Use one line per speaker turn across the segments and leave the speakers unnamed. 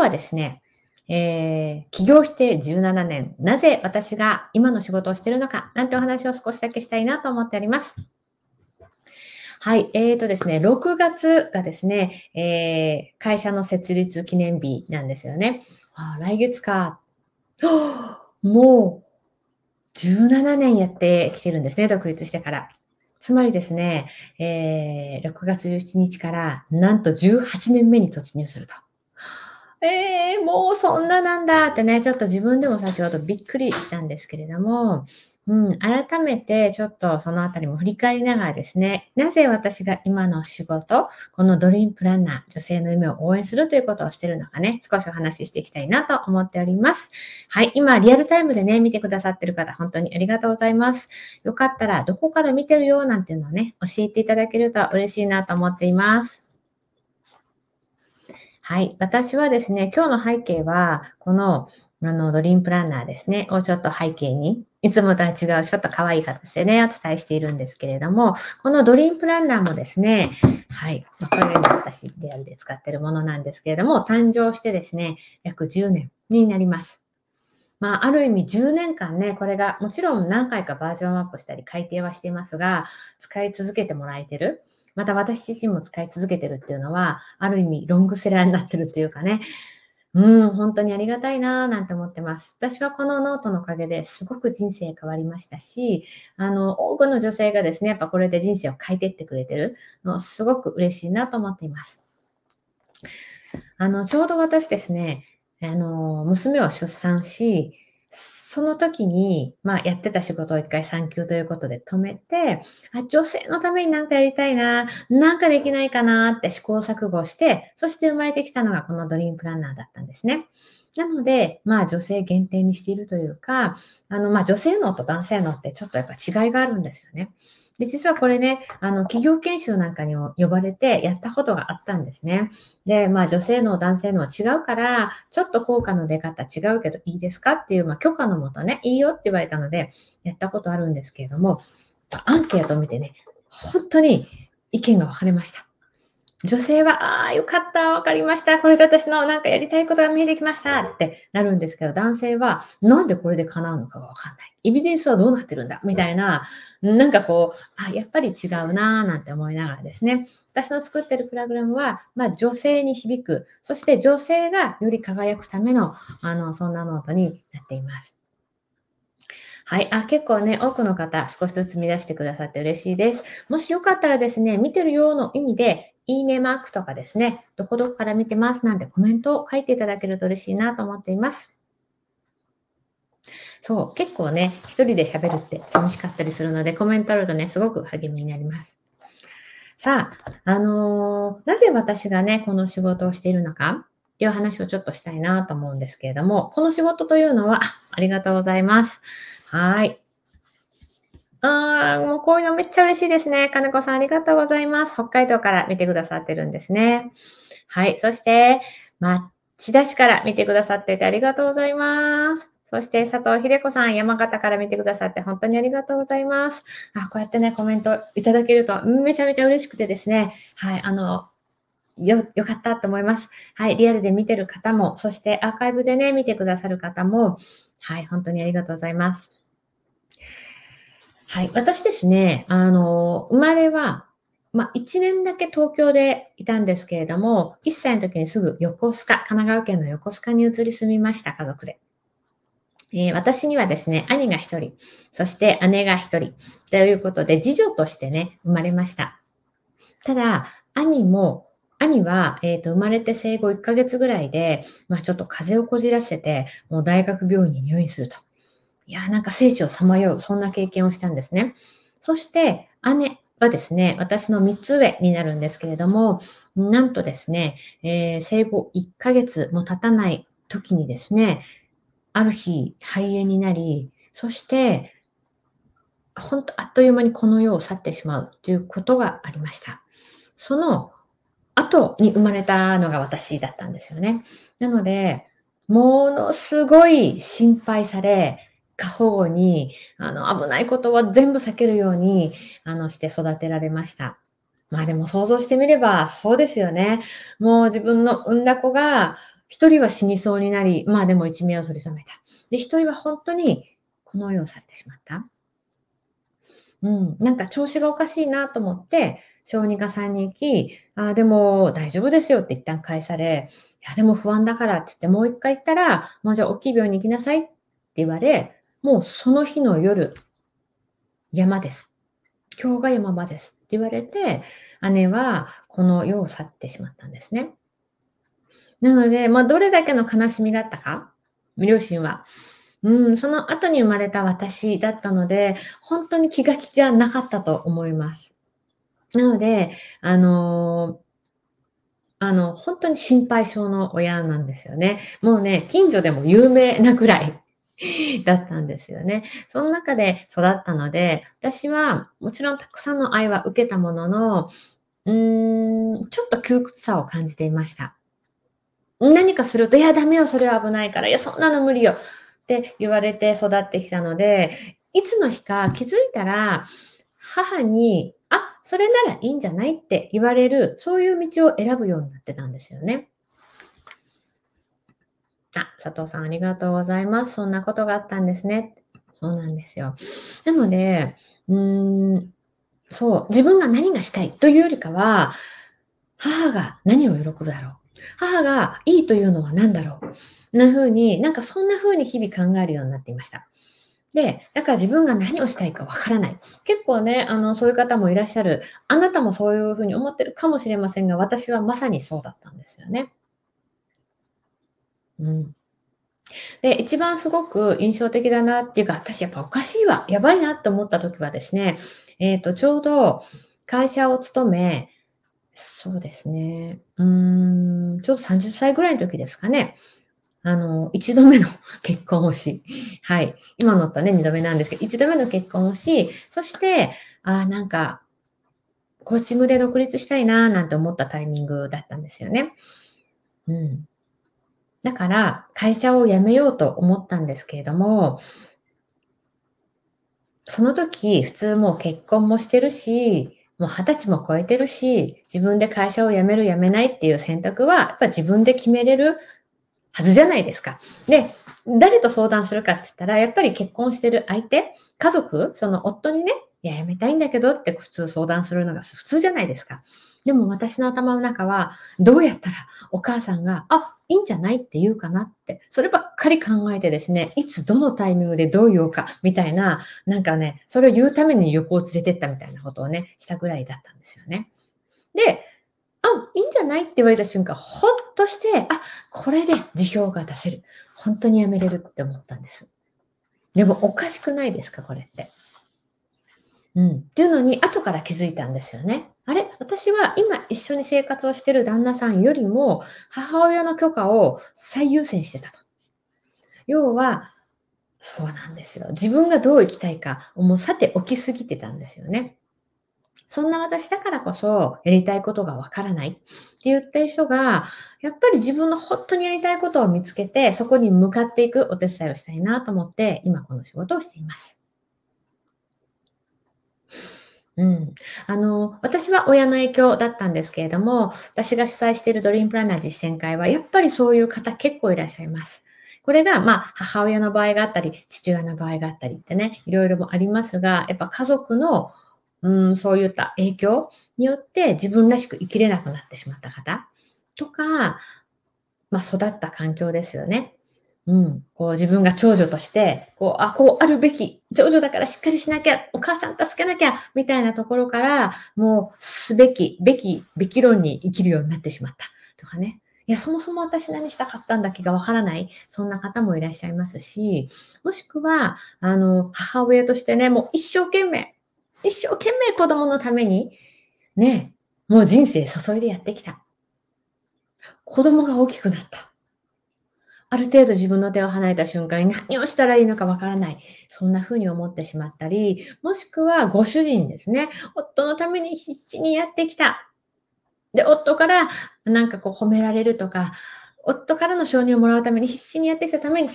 日はですね、えー、起業して17年、なぜ私が今の仕事をしているのか、なんてお話を少しだけしたいなと思っております。はい。えーとですね、6月がですね、えー、会社の設立記念日なんですよね。あ来月か。もう、17年やってきてるんですね、独立してから。つまりですね、えー、6月17日からなんと18年目に突入すると。えー、もうそんななんだってね、ちょっと自分でも先ほどびっくりしたんですけれども、うん、改めてちょっとそのあたりも振り返りながらですね、なぜ私が今の仕事、このドリームプランナー、女性の夢を応援するということをしてるのかね、少しお話ししていきたいなと思っております。はい、今リアルタイムでね、見てくださってる方、本当にありがとうございます。よかったらどこから見てるよなんていうのをね、教えていただけると嬉しいなと思っています。はい。私はですね、今日の背景は、この、あの、ドリームプランナーですね、をちょっと背景にいつもとは違う、ちょっと可愛い形でね、お伝えしているんですけれども、このドリームプランナーもですね、はい、これが私、リアルで使っているものなんですけれども、誕生してですね、約10年になります。まあ、ある意味10年間ね、これがもちろん何回かバージョンアップしたり改訂はしていますが、使い続けてもらえてる。また私自身も使い続けてるっていうのは、ある意味ロングセラーになってるっていうかね、うん、本当にありがたいなぁなんて思ってます。私はこのノートのおかげですごく人生変わりましたし、あの、多くの女性がですね、やっぱこれで人生を変えてってくれてるの、すごく嬉しいなと思っています。あの、ちょうど私ですね、あの、娘を出産し、その時に、まあ、やってた仕事を一回産休ということで止めて、あ、女性のためになんかやりたいな、なんかできないかなって試行錯誤して、そして生まれてきたのがこのドリームプランナーだったんですね。なので、まあ女性限定にしているというか、あの、まあ女性のと男性のってちょっとやっぱ違いがあるんですよね。で、実はこれね、あの、企業研修なんかにも呼ばれてやったことがあったんですね。で、まあ女性の男性のは違うから、ちょっと効果の出方違うけどいいですかっていう、まあ許可のもとね、いいよって言われたので、やったことあるんですけれども、アンケートを見てね、本当に意見が分かれました。女性は、ああ、よかった、わかりました。これで私のなんかやりたいことが見えてきましたってなるんですけど、男性は、なんでこれで叶うのかがわかんない。エビデンスはどうなってるんだみたいな、なんかこう、あ、やっぱり違うなぁなんて思いながらですね。私の作ってるプログラムは、まあ女性に響く、そして女性がより輝くための、あの、そんなノートになっています。はい。あ、結構ね、多くの方、少しずつ見出してくださって嬉しいです。もしよかったらですね、見てるよの意味で、いいねマークとかですね、どこどこから見てますなんてコメントを書いていただけると嬉しいなと思っています。そう、結構ね、一人で喋るって寂しかったりするので、コメントあるとね、すごく励みになります。さあ、あのー、なぜ私がね、この仕事をしているのかっていう話をちょっとしたいなと思うんですけれども、この仕事というのは、ありがとうございます。はい。ああ、もうこういうのめっちゃ嬉しいですね。金子さんありがとうございます。北海道から見てくださってるんですね。はい。そして、町田市から見てくださっててありがとうございます。そして佐藤秀子さん、山形から見てくださって本当にありがとうございます。あ、こうやってね、コメントいただけるとめちゃめちゃ嬉しくてですね。はい。あの、よ、よかったと思います。はい。リアルで見てる方も、そしてアーカイブでね、見てくださる方も、はい。本当にありがとうございます。はい。私ですね、あの、生まれは、まあ、1年だけ東京でいたんですけれども、1歳の時にすぐ横須賀、神奈川県の横須賀に移り住みました、家族で。えー、私にはですね、兄が1人、そして姉が1人、ということで、次女としてね、生まれました。ただ、兄も、兄は、えっ、ー、と、生まれて生後1ヶ月ぐらいで、まあ、ちょっと風邪をこじらせて、もう大学病院に入院すると。いや、なんか生死をさまよう、そんな経験をしたんですね。そして、姉はですね、私の3つ上になるんですけれども、なんとですね、えー、生後1ヶ月も経たない時にですね、ある日、肺炎になり、そして、本当あっという間にこの世を去ってしまうということがありました。その後に生まれたのが私だったんですよね。なので、ものすごい心配され、過保護に、あの、危ないことは全部避けるように、あの、して育てられました。まあでも想像してみればそうですよね。もう自分の産んだ子が一人は死にそうになり、まあでも一命を取り留めた。で、一人は本当にこの世を去ってしまった。うん、なんか調子がおかしいなと思って、小児科さんに行き、ああでも大丈夫ですよって一旦返され、いや、でも不安だからって言ってもう一回行ったら、まあじゃあ大きい病院に行きなさいって言われ、もうその日の夜、山です。今日が山場ですって言われて、姉はこの世を去ってしまったんですね。なので、まあどれだけの悲しみだったか、両親はうん、その後に生まれた私だったので、本当に気が気じゃなかったと思います。なので、あのあの、本当に心配性の親なんですよね。もうね、近所でも有名なくらい だったんですよね。その中で育ったので、私はもちろんたくさんの愛は受けたものの、うーん、ちょっと窮屈さを感じていました。何かすると、いや、ダメよ、それは危ないから、いや、そんなの無理よ。って言われて育ってきたので、いつの日か気づいたら、母に、あ、それならいいんじゃないって言われる、そういう道を選ぶようになってたんですよね。あ、佐藤さんありがとうございます。そんなことがあったんですね。そうなんですよ。なので、うーん、そう、自分が何がしたいというよりかは、母が何を喜ぶだろう。母がいいというのは何だろう。な風に、なんかそんな風に日々考えるようになっていました。で、だから自分が何をしたいかわからない。結構ね、あの、そういう方もいらっしゃる。あなたもそういうふうに思ってるかもしれませんが、私はまさにそうだったんですよね。うん。で、一番すごく印象的だなっていうか、私やっぱおかしいわ、やばいなって思った時はですね、えっ、ー、と、ちょうど会社を勤め、そうですね、うーん、ちょうど30歳ぐらいの時ですかね。あの、一度目の 結婚をし、はい。今のとね、二度目なんですけど、一度目の結婚をし、そして、あなんか、コーチングで独立したいななんて思ったタイミングだったんですよね。うん。だから、会社を辞めようと思ったんですけれども、その時、普通もう結婚もしてるし、もう二十歳も超えてるし、自分で会社を辞める辞めないっていう選択は、やっぱ自分で決めれるはずじゃないですか。で、誰と相談するかって言ったら、やっぱり結婚してる相手、家族、その夫にね、いや、やめたいんだけどって普通相談するのが普通じゃないですか。でも私の頭の中は、どうやったらお母さんが、あ、いいんじゃないって言うかなって、そればっかり考えてですね、いつどのタイミングでどう言おうか、みたいな、なんかね、それを言うために旅行を連れてったみたいなことをね、したぐらいだったんですよね。で、あ、いいんじゃないって言われた瞬間、ほっとして、あ、これで辞表が出せる。本当に辞めれるって思ったんです。でもおかしくないですか、これって。うん。っていうのに、後から気づいたんですよね。私は今一緒に生活をしている旦那さんよりも、母親の許可を最優先してたと。要は、そうなんですよ。自分がどう生きたいかもうさて起きすぎてたんですよね。そんな私だからこそやりたいことがわからないって言ってる人が、やっぱり自分の本当にやりたいことを見つけて、そこに向かっていくお手伝いをしたいなと思って、今この仕事をしています。うん。あの、私は親の影響だったんですけれども、私が主催しているドリームプランナー実践会は、やっぱりそういう方結構いらっしゃいます。これが、まあ、母親の場合があったり、父親の場合があったりってね、いろいろもありますが、やっぱ家族のうん、そういった影響によって自分らしく生きれなくなってしまった方とか、まあ、育った環境ですよね。うん、こう自分が長女として、こう、あ、こうあるべき、長女だからしっかりしなきゃ、お母さん助けなきゃ、みたいなところから、もうすべき、べき、べき論に生きるようになってしまったとかね。いや、そもそも私何したかったんだっけがわからない、そんな方もいらっしゃいますし、もしくは、あの、母親としてね、もう一生懸命、一生懸命子供のために、ね、もう人生注いでやってきた。子供が大きくなった。ある程度自分の手を離れた瞬間に何をしたらいいのかわからない。そんな風に思ってしまったり、もしくはご主人ですね。夫のために必死にやってきた。で、夫からなんかこう褒められるとか、夫からの承認をもらうために必死にやってきたために、っ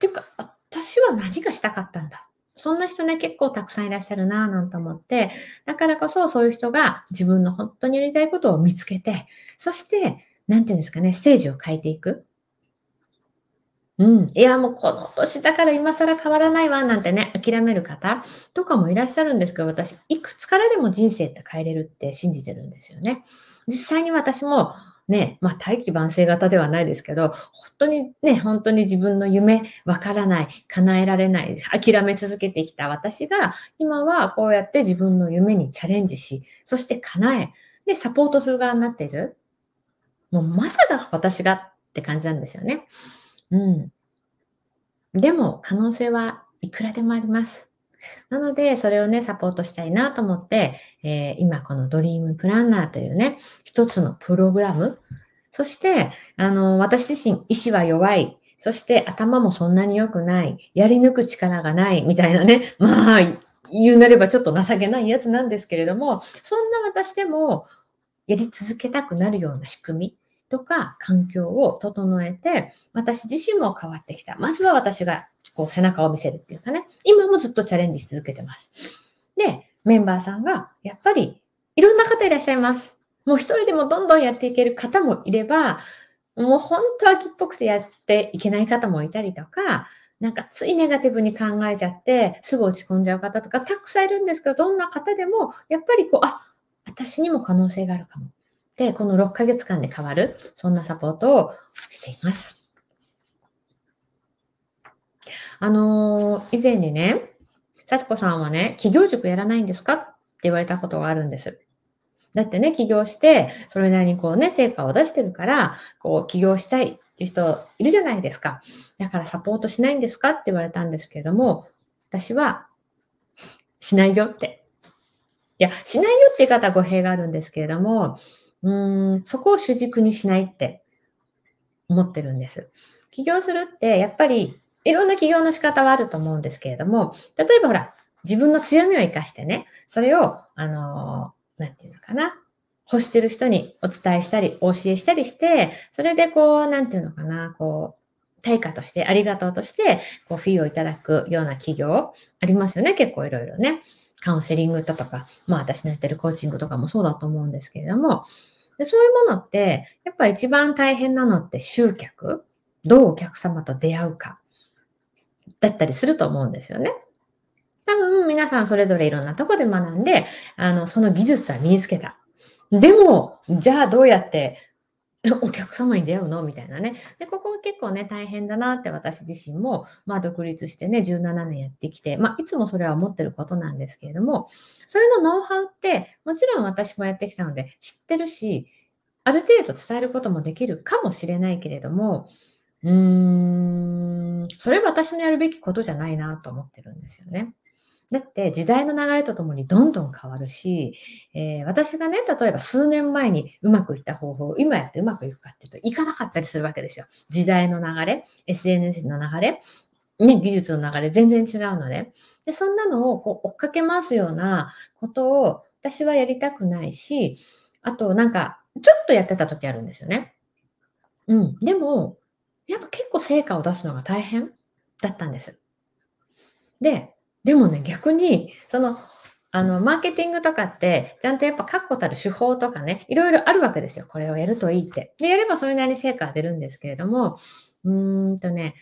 ていうか、私は何がしたかったんだそんな人ね、結構たくさんいらっしゃるなぁなんて思って、だからこそそういう人が自分の本当にやりたいことを見つけて、そしてなんていうんですかね、ステージを変えていく。うん。いや、もうこの年だから今更変わらないわ、なんてね、諦める方とかもいらっしゃるんですけど、私、いくつからでも人生って変えれるって信じてるんですよね。実際に私も、ね、まあ、大器晩成型ではないですけど、本当にね、本当に自分の夢わからない、叶えられない、諦め続けてきた私が、今はこうやって自分の夢にチャレンジし、そして叶え、で、サポートする側になっている。もうまさか私がって感じなんですよね。うん。でも、可能性はいくらでもあります。なので、それをね、サポートしたいなと思って、えー、今このドリームプランナーというね、一つのプログラム、そして、あの、私自身、意志は弱い、そして頭もそんなに良くない、やり抜く力がない、みたいなね、まあ、言うなればちょっと情けないやつなんですけれども、そんな私でもやり続けたくなるような仕組み。とか環境を整えて、私自身も変わってきた。まずは私がこう背中を見せるっていうかね、今もずっとチャレンジし続けてます。で、メンバーさんがやっぱりいろんな方いらっしゃいます。もう一人でもどんどんやっていける方もいれば、もう本当秋っぽくてやっていけない方もいたりとか、なんかついネガティブに考えちゃって、すぐ落ち込んじゃう方とかたくさんいるんですけど、どんな方でも、やっぱりこう、あ、私にも可能性があるかも。で、この6ヶ月間で変わる、そんなサポートをしています。あのー、以前にね、幸子さんはね、企業塾やらないんですか？って言われたことがあるんです。だってね、起業して、それなりにこうね、成果を出してるから、こう、起業したいっていう人いるじゃないですか。だからサポートしないんですか？って言われたんですけれども、私は、しないよっていや、しないよって言い方は語弊があるんですけれども、うーん、そこを主軸にしないって思ってるんです。起業するって、やっぱりいろんな起業の仕方はあると思うんですけれども、例えばほら、自分の強みを活かしてね、それを、あの、なんていうのかな、欲してる人にお伝えしたり、お教えしたりして、それでこう、なんていうのかな、こう、対価として、ありがとうとして、こう、フィーをいただくような企業、ありますよね、結構いろいろね。カウンセリングだとか、まあ私のやってるコーチングとかもそうだと思うんですけれども、でそういうものって、やっぱ一番大変なのって集客どうお客様と出会うかだったりすると思うんですよね。多分皆さんそれぞれいろんなとこで学んで、あの、その技術は身につけた。でも、じゃあどうやって お客様に出会うの？みたいなね。で、ここは結構ね、大変だなって私自身も、まあ独立してね、17年やってきて、まあいつもそれは思ってることなんですけれども、それのノウハウって、もちろん私もやってきたので知ってるし、ある程度伝えることもできるかもしれないけれども、うーん、それは私のやるべきことじゃないなと思ってるんですよね。だって時代の流れとともにどんどん変わるし、えー、私がね、例えば数年前にうまくいった方法を今やってうまくいくかっていうと、いかなかったりするわけですよ。時代の流れ、SNS の流れ、ね、技術の流れ全然違うので。で、そんなのをこう追っかけ回すようなことを私はやりたくないし、あとなんか、ちょっとやってた時あるんですよね。うん。でも、やっぱ結構成果を出すのが大変だったんです。で、でもね、逆に、その、あの、マーケティングとかって、ちゃんとやっぱ確固たる手法とかね、いろいろあるわけですよ。これをやるといいって。で、やればそれなりに成果が出るんですけれども、うーんとね、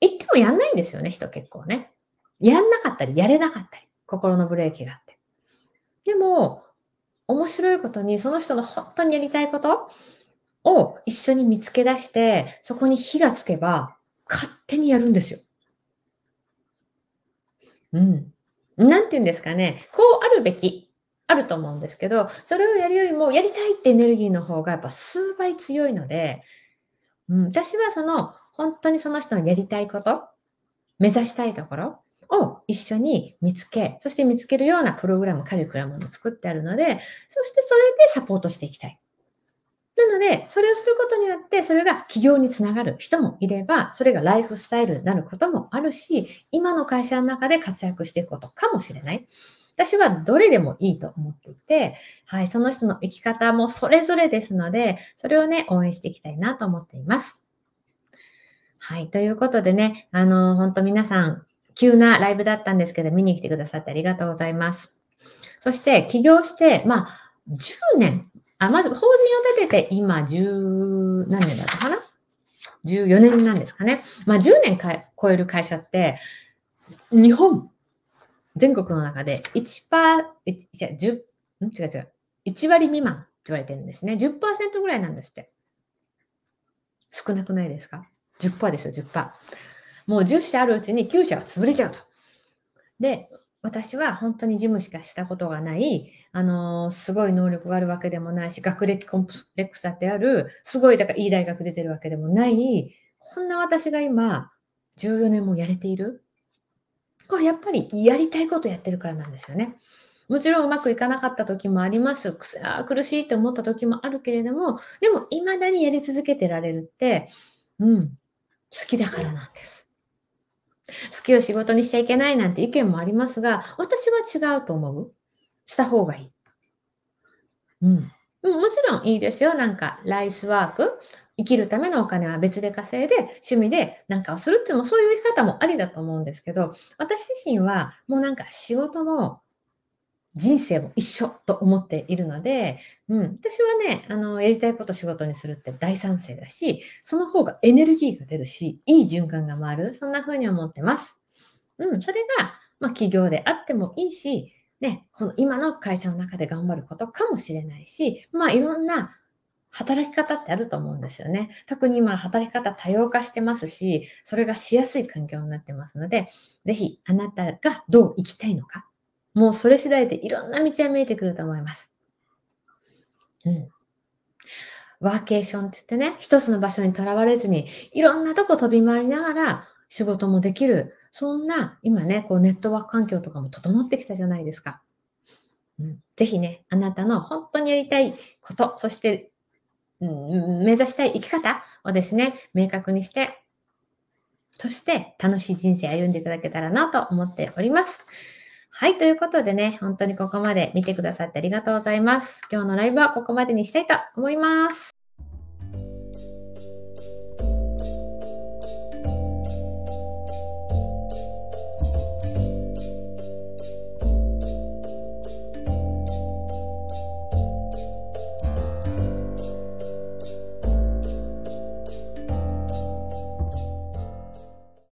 言ってもやんないんですよね、人結構ね。やんなかったり、やれなかったり、心のブレーキがあって。でも、面白いことに、その人の本当にやりたいことを一緒に見つけ出して、そこに火がつけば、勝手にやるんですよ。うん。なんて言うんですかね、こうあるべき、あると思うんですけど、それをやるよりも、やりたいってエネルギーの方がやっぱ数倍強いので、うん、私はその、本当にその人のやりたいこと、目指したいところを一緒に見つけ、そして見つけるようなプログラム、カリキュラムも作ってあるので、そしてそれでサポートしていきたい。なので、それをすることによって、それが起業につながる人もいれば、それがライフスタイルになることもあるし、今の会社の中で活躍していくことかもしれない。私はどれでもいいと思っていて、はい、その人の生き方もそれぞれですので、それをね、応援していきたいなと思っています。はい、ということでね、あの、本当皆さん、急なライブだったんですけど、見に来てくださってありがとうございます。そして、起業して、まあ、10年あ、まず法人を立てて今10何年だったかな ?14 年なんですかね。まあ10年か超える会社って、日本、全国の中で1%、1、10、ん？違う違う。1割未満って言われてるんですね。10%ぐらいなんですって。少なくないですか ?10% ですよ、10%。もう10社あるうちに9社は潰れちゃうと。で、私は本当に事務しかしたことがない、あの、すごい能力があるわけでもないし、学歴コンプレックスだってある、すごい、だからいい大学出てるわけでもない、こんな私が今、14年もやれている。これやっぱりやりたいことやってるからなんですよね。もちろんうまくいかなかった時もあります。苦しいって思った時もあるけれども、でも未だにやり続けてられるって、うん、好きだからなんです。好きを仕事にしちゃいけないなんて意見もありますが、私は違うと思う。した方がいい。うん。もちろんいいですよ。なんか、ライスワーク。生きるためのお金は別で稼いで、趣味でなんかをするっていうのも、そういう生き方もありだと思うんですけど、私自身はもうなんか仕事も人生も一緒と思っているので、うん、私はね、あの、やりたいこと仕事にするって大賛成だし、その方がエネルギーが出るし、いい循環が回る、そんな風に思ってます。うん、それが、まあ、企業であってもいいし、ね、この今の会社の中で頑張ることかもしれないし、まあ、いろんな働き方ってあると思うんですよね。特に今、働き方多様化してますし、それがしやすい環境になってますので、ぜひあなたがどう生きたいのか、もうそれ次第でいろんな道は見えてくると思います。うん。ワーケーションって言ってね、一つの場所にとらわれずに、いろんなとこ飛び回りながら仕事もできる、そんな、今ね、こうネットワーク環境とかも整ってきたじゃないですか。うん、ぜひね、あなたの本当にやりたいこと、そして、うん、目指したい生き方をですね、明確にして、そして楽しい人生歩んでいただけたらなと思っております。はい、ということでね、本当にここまで見てくださってありがとうございます。今日のライブはここまでにしたいと思います。